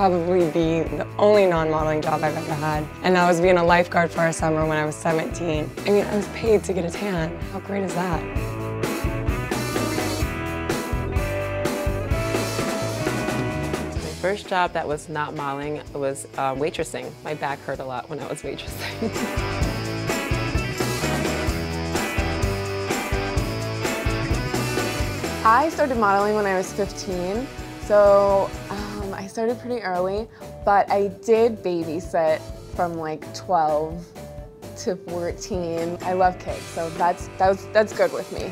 probably be the only non-modeling job I've ever had. And that was being a lifeguard for a summer when I was 17. I mean, I was paid to get a tan. How great is that? My first job that was not modeling was uh, waitressing. My back hurt a lot when I was waitressing. I started modeling when I was 15, so um, I started pretty early, but I did babysit from like 12 to 14. I love kids, so that's, that's, that's good with me.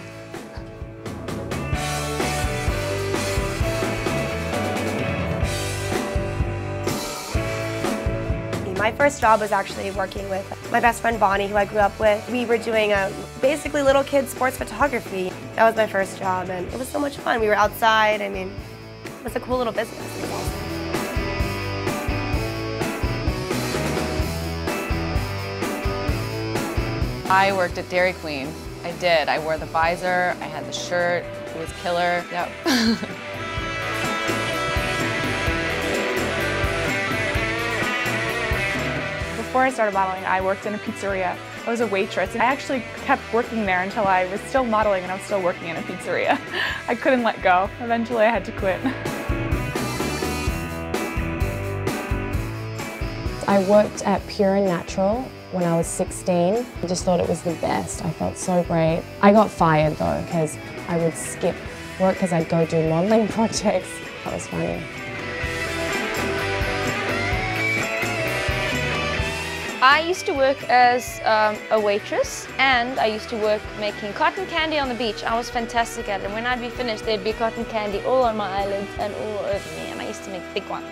My first job was actually working with my best friend Bonnie, who I grew up with. We were doing a, basically little kids sports photography. That was my first job, and it was so much fun. We were outside. I mean, it was a cool little business. I worked at Dairy Queen. I did. I wore the visor, I had the shirt, it was killer. Yep. Before I started modeling, I worked in a pizzeria. I was a waitress, and I actually kept working there until I was still modeling and I was still working in a pizzeria. I couldn't let go. Eventually, I had to quit. I worked at Pure and Natural when I was 16. I just thought it was the best. I felt so great. I got fired though because I would skip work because I'd go do modeling projects. That was funny. I used to work as um, a waitress and I used to work making cotton candy on the beach. I was fantastic at it. When I'd be finished, there'd be cotton candy all on my eyelids and all over me and I used to make big ones.